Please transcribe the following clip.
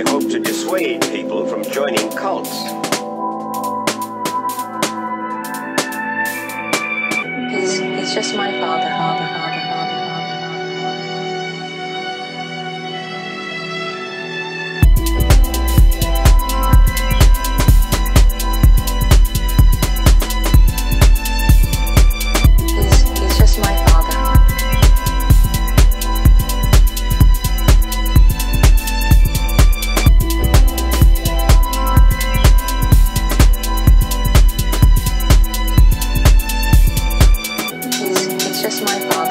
hope to dissuade people from joining cults. He's, he's just my father, father, father. my